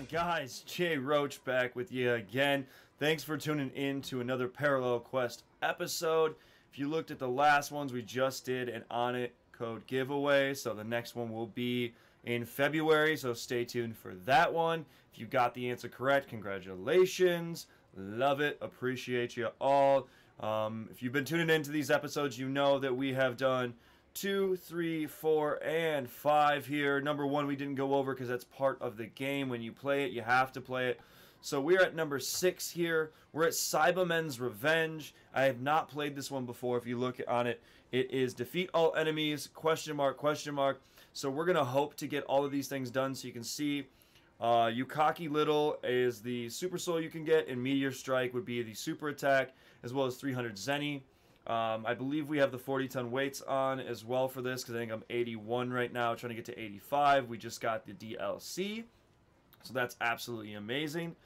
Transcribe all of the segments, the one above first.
on, guys? Jay Roach back with you again. Thanks for tuning in to another Parallel Quest episode. If you looked at the last ones, we just did an Onnit code giveaway, so the next one will be in February, so stay tuned for that one. If you got the answer correct, congratulations. Love it. Appreciate you all. Um, if you've been tuning into these episodes, you know that we have done two, three, four, and five here. Number one, we didn't go over because that's part of the game. When you play it, you have to play it. So we're at number six here. We're at Saibamen's Revenge. I have not played this one before. If you look on it, it is defeat all enemies, question mark, question mark. So we're going to hope to get all of these things done so you can see. Uh, Yukaki Little is the Super Soul you can get, and Meteor Strike would be the Super Attack, as well as 300 Zeni. Um, I believe we have the 40 ton weights on as well for this because I think I'm 81 right now, trying to get to 85. We just got the DLC, so that's absolutely amazing.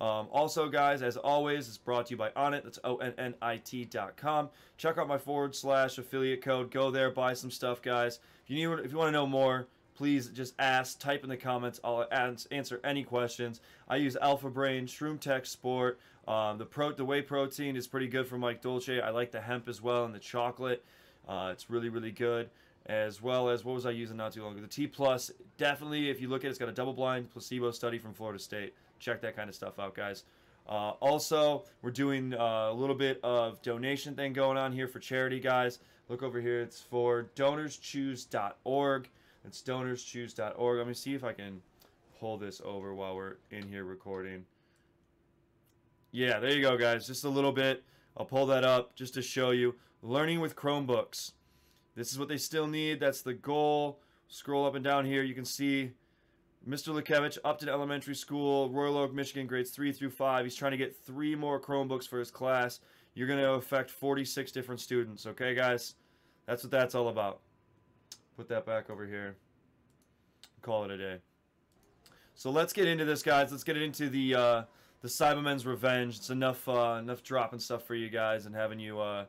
Um, also, guys, as always, it's brought to you by Onnit. That's O-N-N-I-T.com. Check out my forward slash affiliate code. Go there, buy some stuff, guys. If you need, if you want to know more, please just ask, type in the comments. I'll answer any questions. I use Alpha Brain, Shroom Tech Sport. Um, the pro, the whey protein is pretty good for Mike Dolce. I like the hemp as well and the chocolate. Uh, it's really, really good. As well as what was I using not too long ago? The T Plus. Definitely, if you look at it, it's got a double-blind placebo study from Florida State. Check that kind of stuff out, guys. Uh, also, we're doing uh, a little bit of donation thing going on here for charity, guys. Look over here. It's for donorschoose.org. It's donorschoose.org. Let me see if I can pull this over while we're in here recording. Yeah, there you go, guys. Just a little bit. I'll pull that up just to show you. Learning with Chromebooks. This is what they still need. That's the goal. Scroll up and down here. You can see Mr. Lukevich, Upton Elementary School, Royal Oak, Michigan, grades 3 through 5. He's trying to get three more Chromebooks for his class. You're going to affect 46 different students. Okay, guys? That's what that's all about. Put that back over here. Call it a day. So let's get into this, guys. Let's get into the uh, the Saibamen's Revenge. It's enough uh, enough dropping stuff for you guys and having you uh,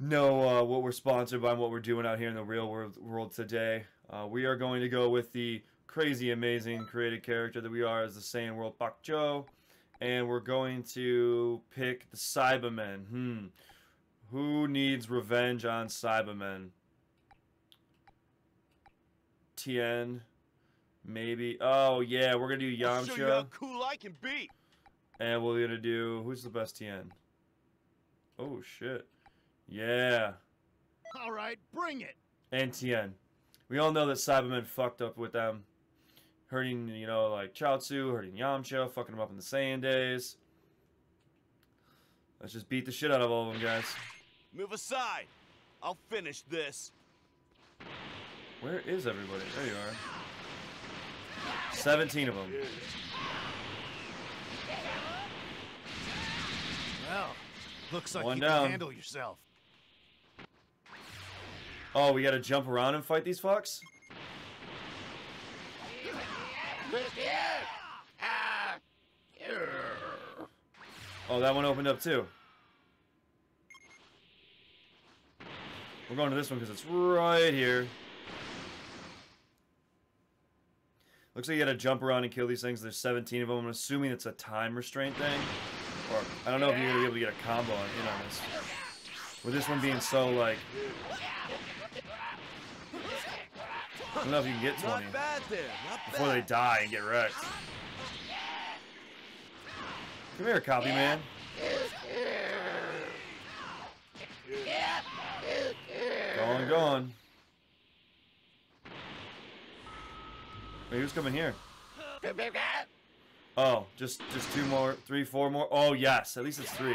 know uh, what we're sponsored by and what we're doing out here in the real world, world today. Uh, we are going to go with the crazy, amazing, creative character that we are as the Saiyan World Bak Joe. And we're going to pick the Saibamen. Hmm. Who needs revenge on Saibamen? Tien. Maybe. Oh, yeah. We're going to do Yamcha. Show you how cool I can be. And we're going to do... Who's the best Tien? Oh, shit. Yeah. All right, bring it. And Tien. We all know that Saibamen fucked up with them. Hurting, you know, like Chiaotzu, hurting Yamcha, fucking them up in the Saiyan days. Let's just beat the shit out of all of them, guys. Move aside. I'll finish this. Where is everybody? There you are. 17 of them. Well, looks like One you down. can handle yourself. Oh, we gotta jump around and fight these fucks? Oh, that one opened up too. We're going to this one because it's right here. Looks like you gotta jump around and kill these things. There's 17 of them. I'm assuming it's a time restraint thing. Or, I don't know if you're gonna be able to get a combo in on this. With this one being so, like, I don't know if you can get 20 before they die and get wrecked. Come here, copy man. Going, going. Wait, who's coming here? Oh, just just two more, three, four more. Oh yes, at least it's three.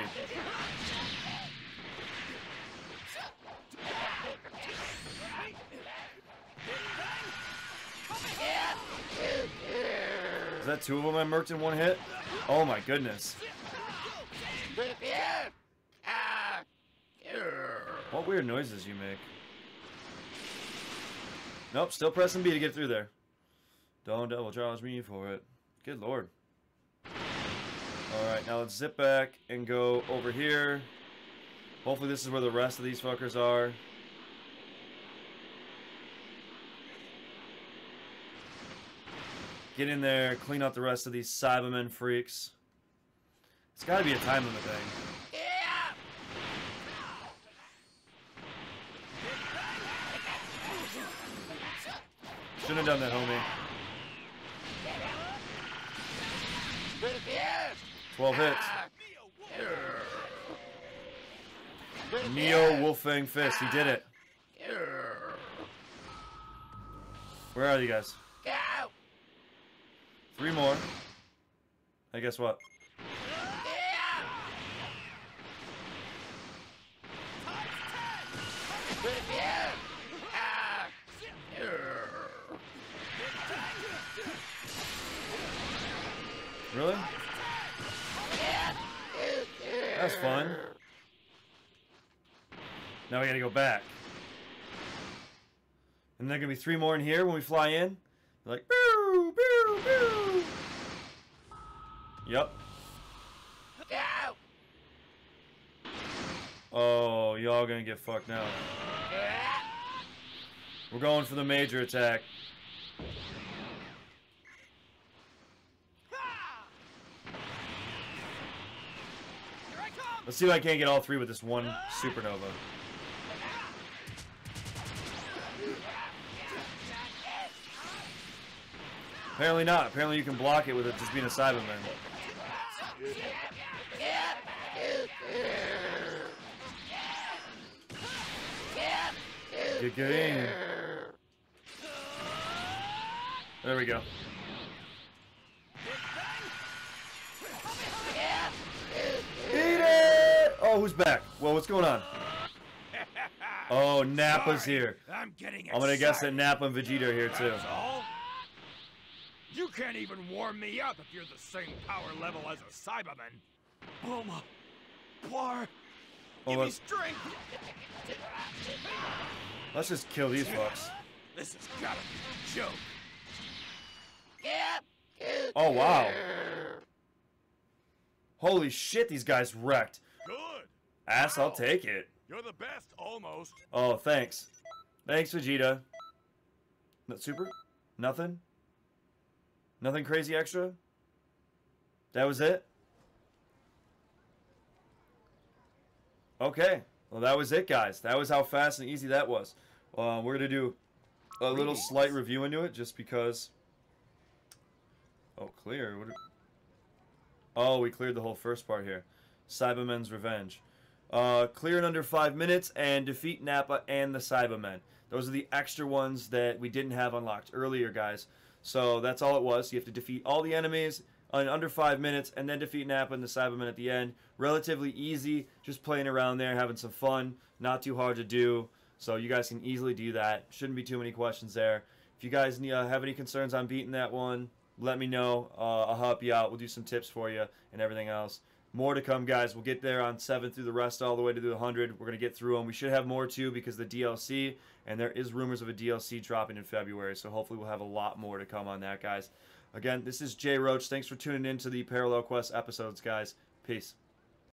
Is that two of them I murked in one hit? Oh my goodness. What weird noises you make. Nope, still pressing B to get through there. Don't double charge me for it. Good lord. Alright, now let's zip back and go over here. Hopefully this is where the rest of these fuckers are. Get in there, clean out the rest of these Saibamen freaks. It's gotta be a time limit thing. Shouldn't have done that, homie. 12 hits. Neo Wolfang Fist, he did it. Where are you guys? Three more. Hey, guess what? Fun. Now we gotta go back. And there gonna be three more in here when we fly in. They're like, boo, boo, boo. Yep. Oh, y'all gonna get fucked now. We're going for the major attack. Let's see if I can't get all three with this one supernova. Apparently not. Apparently you can block it with it just being a Saibaman. Get in. There we go. Eat it! Oh, who's back? Well, what's going on? Oh, Nappa's Sorry, here. I'm getting I'm gonna guess that. Nappa and Vegeta are here too. You can't even warm me up if you're the same power level as a Saibaman. Bulma, Blar, Oh, give me let's, strength. let's just kill these fucks. This has gotta be a joke. Oh, wow. Holy shit, these guys wrecked. Good. Ass, I'll take it. You're the best, almost. Oh, thanks. Thanks, Vegeta. Not super? Nothing? Nothing crazy extra? That was it? Okay. Well, that was it, guys. That was how fast and easy that was. Uh, we're going to do a little slight review into it just because... Oh, clear. What... Oh, we cleared the whole first part here. Saibamen's Revenge. Uh, clear in under five minutes and defeat Nappa and the Saibamen. Those are the extra ones that we didn't have unlocked earlier, guys. So that's all it was. You have to defeat all the enemies in under five minutes and then defeat Nappa and the Saibamen at the end. Relatively easy, just playing around there, having some fun. Not too hard to do. So you guys can easily do that. Shouldn't be too many questions there. If you guys uh, have any concerns on beating that one, let me know. Uh, I'll help you out. We'll do some tips for you and everything else. More to come, guys. We'll get there on 7 through the rest, all the way to the 100. We're going to get through them. We should have more, too, because the DLC, and there is rumors of a DLC dropping in February, so hopefully we'll have a lot more to come on that, guys. Again, this is Jay Roach. Thanks for tuning in to the Parallel Quest episodes, guys. Peace.